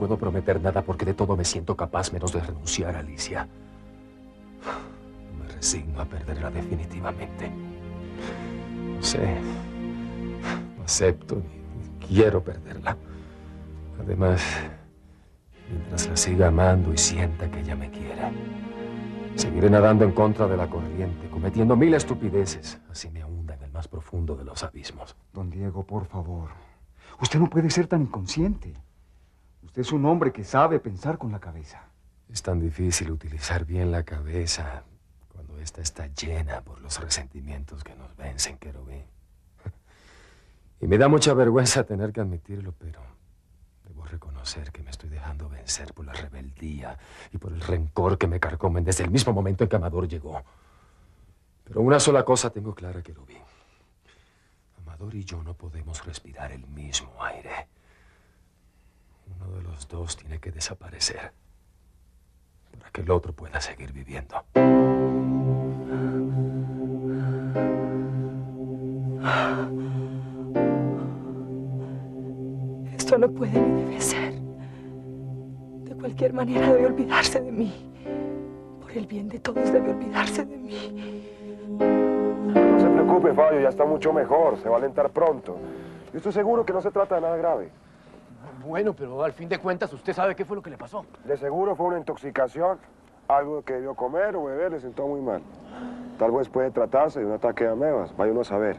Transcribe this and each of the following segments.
puedo prometer nada porque de todo me siento capaz menos de renunciar, Alicia. Me resigno a perderla definitivamente. No sé. No acepto ni quiero perderla. Además, mientras la siga amando y sienta que ella me quiere, seguiré nadando en contra de la corriente, cometiendo mil estupideces. Así me hunda en el más profundo de los abismos. Don Diego, por favor. Usted no puede ser tan inconsciente. Usted es un hombre que sabe pensar con la cabeza. Es tan difícil utilizar bien la cabeza cuando ésta está llena por los resentimientos que nos vencen, querubín. Y me da mucha vergüenza tener que admitirlo, pero debo reconocer que me estoy dejando vencer por la rebeldía y por el rencor que me carcomen desde el mismo momento en que Amador llegó. Pero una sola cosa tengo clara, querubín. Amador y yo no podemos respirar el mismo aire. Uno de los dos tiene que desaparecer para que el otro pueda seguir viviendo. Esto no puede ni debe ser. De cualquier manera debe olvidarse de mí. Por el bien de todos debe olvidarse de mí. No se preocupe, Fabio, ya está mucho mejor. Se va a alentar pronto. Yo estoy seguro que no se trata de nada grave. Bueno, pero al fin de cuentas, usted sabe qué fue lo que le pasó. De seguro fue una intoxicación. Algo que debió comer o beber le sentó muy mal. Tal vez puede tratarse de un ataque de amebas. Vaya uno a saber.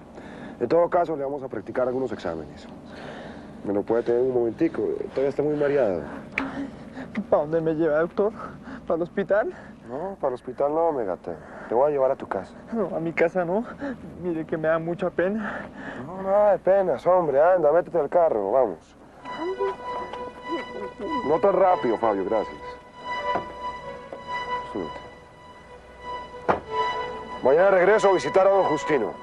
En todo caso, le vamos a practicar algunos exámenes. ¿Me lo puede tener un momentico? Todavía está muy mareado. ¿Para dónde me lleva, doctor? ¿Para el hospital? No, para el hospital no, Megate. Te voy a llevar a tu casa. No, a mi casa no. Mire que me da mucha pena. No, nada de penas, hombre. Anda, métete al carro, vamos. No tan rápido, Fabio, gracias. Súbete. Mañana regreso a visitar a don Justino.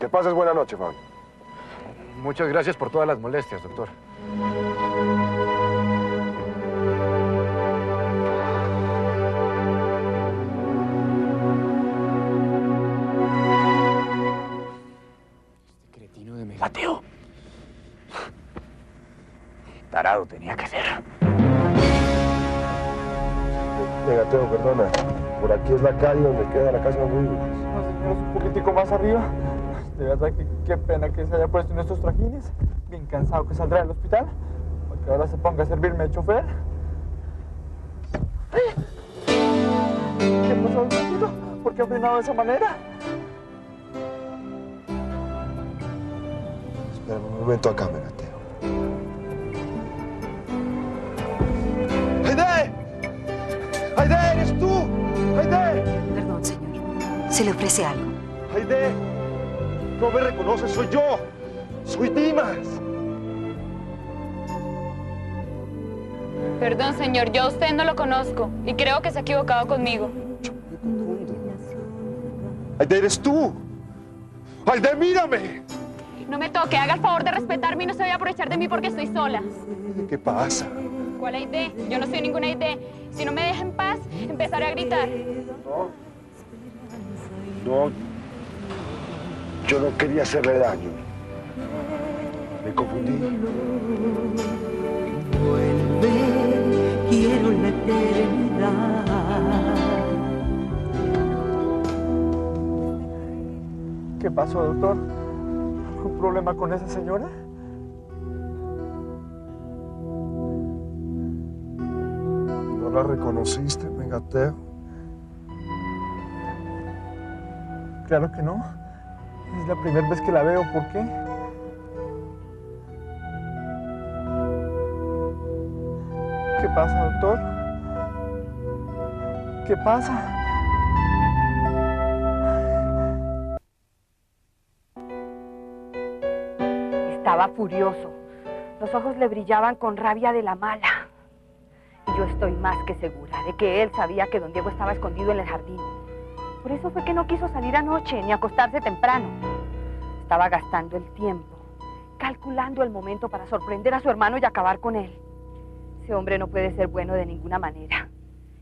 Que pases buena noche, Fabio. Muchas gracias por todas las molestias, doctor. Este cretino de Megateo. Tarado tenía que ser. Megateo, perdona. Por aquí es la calle donde queda la casa donde vives. No, señor, un poquitico más arriba. De verdad que qué pena que se haya puesto en estos trajines. Bien cansado que saldrá del hospital. Para que ahora se ponga a servirme de chofer. ¿Qué pasó, doctorcito? ¿Por qué ha frenado de esa manera? Espera un momento acá, Megateo. ¿Se le ofrece algo? ¡Aide! No me reconoces, soy yo. Soy Dimas. Perdón, señor, yo a usted no lo conozco y creo que se ha equivocado conmigo. ¡Aide, eres tú! ¡Aide, mírame! No me toque, haga el favor de respetarme y no se vaya a aprovechar de mí porque estoy sola. ¿Qué pasa? ¿Cuál ID? Yo no soy ninguna ID. Si no me deja en paz, empezaré a gritar. No. Yo no quería hacerle daño. Me confundí. Vuelve, quiero la eternidad. ¿Qué pasó, doctor? ¿Algún problema con esa señora? ¿No la reconociste, Megateo? Claro que no. Es la primera vez que la veo. ¿Por qué? ¿Qué pasa, doctor? ¿Qué pasa? Estaba furioso. Los ojos le brillaban con rabia de la mala. Y yo estoy más que segura de que él sabía que don Diego estaba escondido en el jardín. Por eso fue que no quiso salir anoche ni acostarse temprano. Estaba gastando el tiempo, calculando el momento para sorprender a su hermano y acabar con él. Ese hombre no puede ser bueno de ninguna manera.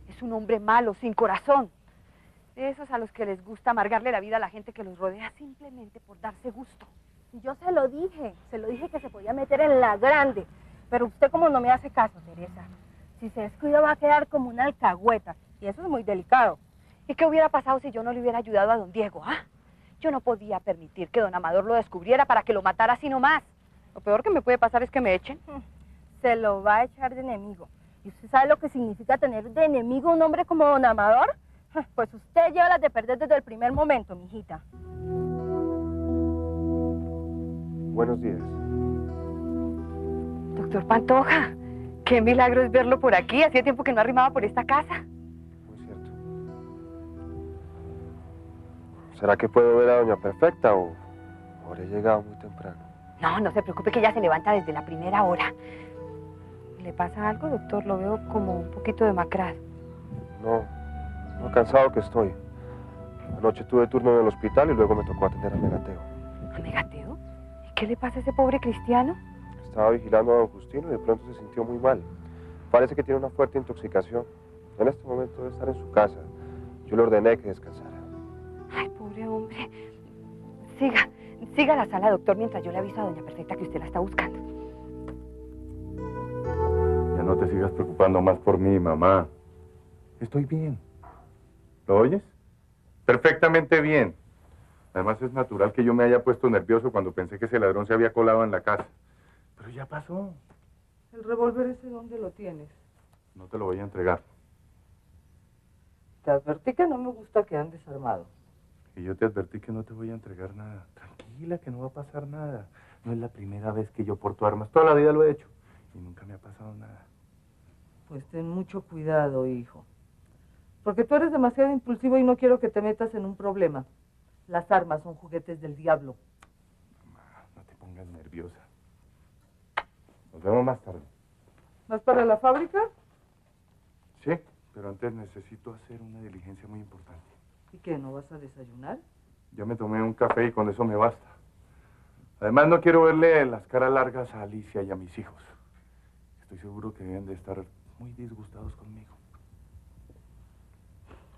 Es un hombre malo, sin corazón. De esos a los que les gusta amargarle la vida a la gente que los rodea simplemente por darse gusto. Yo se lo dije, se lo dije que se podía meter en la grande. Pero usted como no me hace caso, Teresa. Si se descuida va a quedar como una alcahueta. Y eso es muy delicado. ¿Y qué hubiera pasado si yo no le hubiera ayudado a don Diego, ah? Yo no podía permitir que don Amador lo descubriera para que lo matara así nomás. Lo peor que me puede pasar es que me echen. Se lo va a echar de enemigo. ¿Y usted sabe lo que significa tener de enemigo un hombre como don Amador? Pues usted lleva las de perder desde el primer momento, mijita. Buenos días. Doctor Pantoja, qué milagro es verlo por aquí. Hacía tiempo que no arrimaba por esta casa. ¿Será que puedo ver a Doña Perfecta o habré llegado muy temprano? No, no se preocupe que ella se levanta desde la primera hora. ¿Le pasa algo, doctor? Lo veo como un poquito demacrado. No, no cansado que estoy. Anoche tuve turno en el hospital y luego me tocó atender a Megateo. ¿A Megateo? ¿Y qué le pasa a ese pobre cristiano? Estaba vigilando a don Justino y de pronto se sintió muy mal. Parece que tiene una fuerte intoxicación. En este momento debe estar en su casa. Yo le ordené que descansara. Pobre hombre. Siga, siga a la sala, doctor, mientras yo le aviso a doña Perfecta que usted la está buscando. Ya no te sigas preocupando más por mí, mamá. Estoy bien. ¿Lo oyes? Perfectamente bien. Además es natural que yo me haya puesto nervioso cuando pensé que ese ladrón se había colado en la casa. Pero ya pasó. ¿El revólver ese dónde lo tienes? No te lo voy a entregar. Te advertí que no me gusta que andes armado. Y yo te advertí que no te voy a entregar nada. Tranquila, que no va a pasar nada. No es la primera vez que yo porto armas. Toda la vida lo he hecho. Y nunca me ha pasado nada. Pues ten mucho cuidado, hijo. Porque tú eres demasiado impulsivo y no quiero que te metas en un problema. Las armas son juguetes del diablo. Mamá, no te pongas nerviosa. Nos vemos más tarde. ¿Vas para la fábrica? Sí, pero antes necesito hacer una diligencia muy importante. ¿Y qué? ¿No vas a desayunar? Ya me tomé un café y con eso me basta. Además, no quiero verle las caras largas a Alicia y a mis hijos. Estoy seguro que deben de estar muy disgustados conmigo.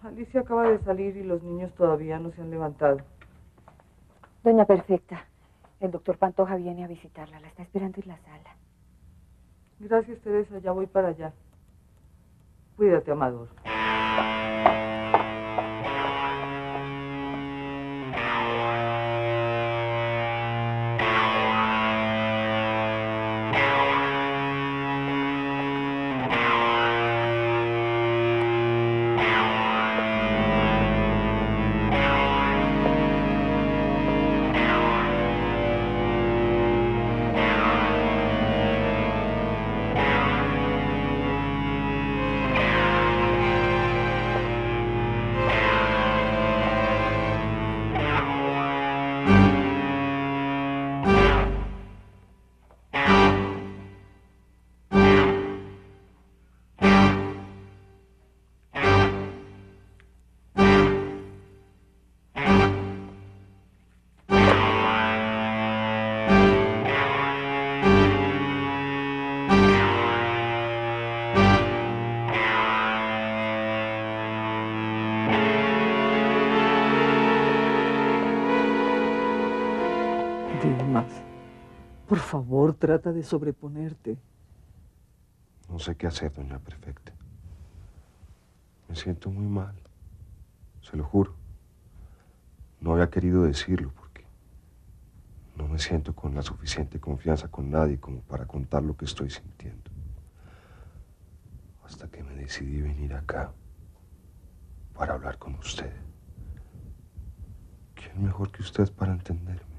Alicia acaba de salir y los niños todavía no se han levantado. Doña Perfecta, el doctor Pantoja viene a visitarla. La está esperando en la sala. Gracias, Teresa. Ya voy para allá. Cuídate, Amador. Dimas, por favor, trata de sobreponerte. No sé qué hacer, doña Perfecta. Me siento muy mal. Se lo juro. No había querido decirlo porque no me siento con la suficiente confianza con nadie como para contar lo que estoy sintiendo. Hasta que me decidí venir acá para hablar con usted. ¿Quién mejor que usted para entenderme?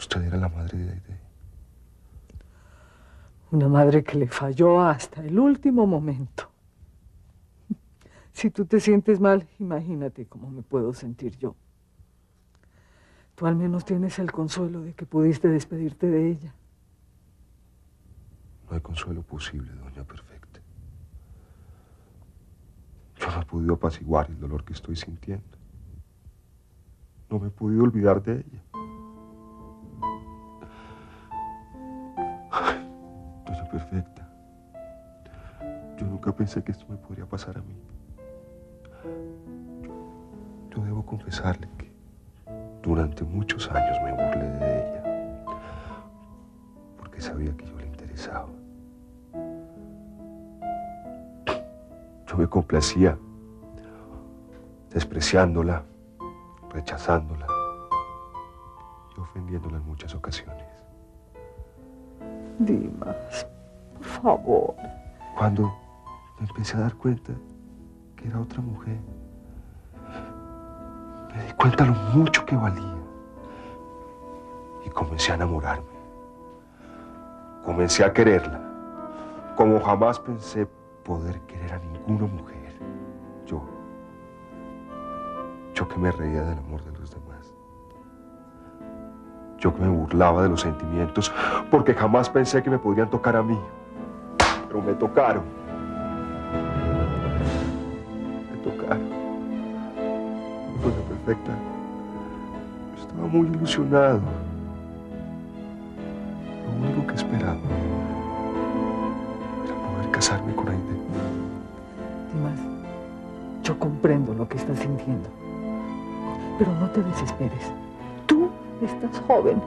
Usted era la madre de Aide. Una madre que le falló hasta el último momento. Si tú te sientes mal, imagínate cómo me puedo sentir yo. Tú al menos tienes el consuelo de que pudiste despedirte de ella. No hay consuelo posible, doña Perfecta. Yo no he podido apaciguar el dolor que estoy sintiendo. No me he podido olvidar de ella. Nunca pensé que esto me podría pasar a mí. Yo, yo debo confesarle que durante muchos años me burlé de ella. Porque sabía que yo pensaba. Yo me complacía despreciándola, rechazándola y ofendiéndola en muchas ocasiones. Dimas, por favor. Cuando me empecé a dar cuenta que era otra mujer, me di cuenta lo mucho que valía y comencé a enamorarme. Comencé a quererla, como jamás pensé poder querer a ninguna mujer. Yo, yo que me reía del amor de los demás. Yo que me burlaba de los sentimientos, porque jamás pensé que me podrían tocar a mí. Pero me tocaron. Me tocaron. Doña Perfecta, yo estaba muy ilusionado. Lo único que esperaba era poder casarme con Aide. Dimas, yo comprendo lo que estás sintiendo. Pero no te desesperes. Tú estás joven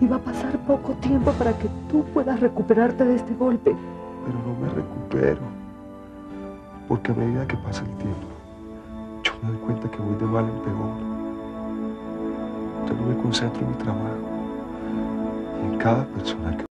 y va a pasar poco tiempo para que tú puedas recuperarte de este golpe. Pero no me recupero. Porque a medida que pasa el tiempo, yo me doy cuenta que voy de mal en peor. Ya no me concentro en mi trabajo en cada persona que